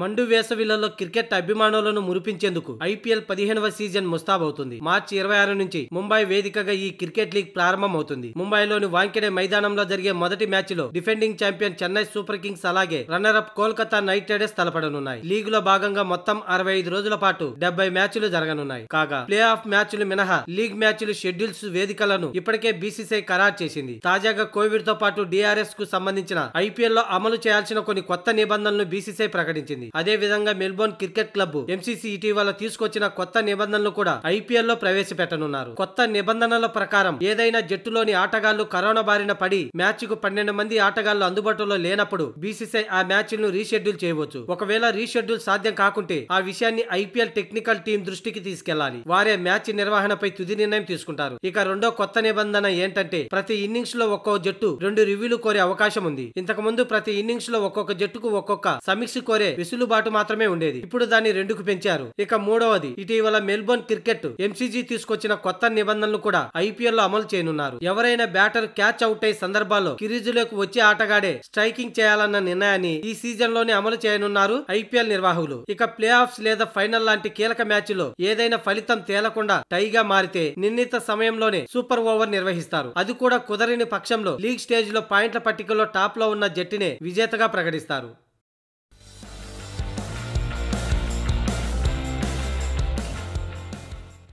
మండు వేసవిలలో క్రికెట్ అభిమానులను మురిపించేందుకు ఐపీఎల్ పదిహేనవ సీజన్ ముస్తాబవుతుంది. మార్చి ఇరవై ఆరు నుంచి ముంబై వేదికగా ఈ క్రికెట్ లీగ్ ప్రారంభమవుతుంది. ముంబైలోని వాంకెడే మైదానంలో జరిగే మొదటి మ్యాచ్లో defending champion Chennai Super Kings అలాగే runner up Kolkata Knight Riders తలపడనున్నాయి. లీగ్లో భాగంగా మొత్తం అరవై ఐదు రోజుల పాటు డెబ్బై మ్యాచ్లు జరగనున్నాయి. కాగా ప్లే ఆఫ్ మ్యాచ్లు మినహా లీగ్ మ్యాచ్లు షెడ్యూల్స్ వేదికలను ఇప్పటికే బీసీసీఐ ఖరారు చేసింది. తాజాగా కోవిడ్తో పాటు డిఆర్ఎస్కు సంబంధించిన ఐపీఎల్లో అమలు చేయాల్సిన కొన్ని కొత్త నిబంధనలను బీసీసీఐ ప్రకటించింది. అదే విధంగా మెల్బోర్న్ క్రికెట్ క్లబ్ ఎంసీసీ ఇటీవల తీసుకొచ్చిన కొత్త నిబంధనలు కూడా ఐపీఎల్లో ప్రవేశపెట్టనున్నారు. కొత్త నిబంధనల ప్రకారం ఏదైనా జట్టులోని ఆటగాళ్ళు కరోనా బారిన పడి మ్యాచ్కు పన్నెండు మంది ఆటగాళ్ళు అందుబాటులో లేనప్పుడు బీసీసీఐ ఆ మ్యాచ్ను రీషెడ్యూల్ చేయవచ్చు. ఒకవేళ రీషెడ్యూల్ సాధ్యం కాకుంటే ఆ విషయాన్ని ఐపీఎల్ టెక్నికల్ టీం దృష్టికి తీసుకెళ్ళాలి. వారే మ్యాచ్ నిర్వహణపై తుది నిర్ణయం తీసుకుంటారు. ఇక రెండో కొత్త నిబంధన ఏంటంటే ప్రతి ఇన్నింగ్స్లో ఒక్కో జట్టు రెండు రివ్యూలు కోరే అవకాశం ఉంది. ఇంతకు ముందు ప్రతి ఇన్నింగ్స్లో ఒక్కొక్క జట్టుకు ఒక్కొక్క సమీక్ష కోరే వెసులుబాటు మాత్రమే ఉండేది. ఇప్పుడు దాన్ని రెండుకు పెంచారు. ఇక మూడవది ఇటీవల మెల్బోర్న్ క్రికెట్ ఎంసీజీ తీసుకొచ్చిన కొత్త నిబంధనలు కూడా ఐపీఎల్లో అమలు చేయనున్నారు. ఎవరైనా బ్యాటర్ క్యాచ్ అవుట్ అయ్యే సందర్భాల్లో కిరీజులోకి వచ్చే ఆటగాడే స్ట్రైకింగ్ చేయాలన్న నిర్ణయాన్ని ఈ సీజన్లోనే అమలు చేయనున్నారు ఐపీఎల్ నిర్వాహకులు. ఇక ప్లే ఆఫ్స్ లేదా ఫైనల్ లాంటి కీలక మ్యాచ్లో ఏదైనా ఫలితం తేలకుండా టైగా మారితే నిర్ణీత సమయంలోనే సూపర్ ఓవర్ నిర్వహిస్తారు. అది కూడా కుదరని పక్షంలో లీగ్ స్టేజ్లో పాయింట్ల పట్టికలో టాప్లో ఉన్న జట్టునే విజేతగా ప్రకటిస్తారు.